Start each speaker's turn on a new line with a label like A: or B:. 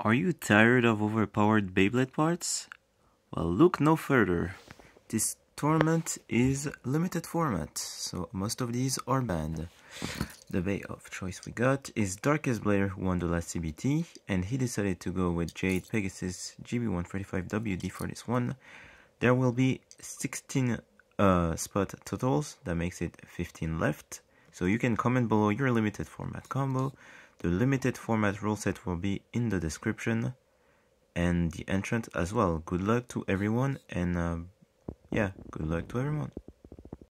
A: Are you tired of overpowered Beyblade parts? Well, look no further. This tournament is limited format, so most of these are banned. The Bey of choice we got is DarkestBlader won the last CBT, and he decided to go with Jade Pegasus GB145WD for this one. There will be 16 uh, spot totals, that makes it 15 left. So you can comment below your limited format combo the limited format rule set will be in the description and the entrance as well. Good luck to everyone and uh, yeah, good luck to everyone.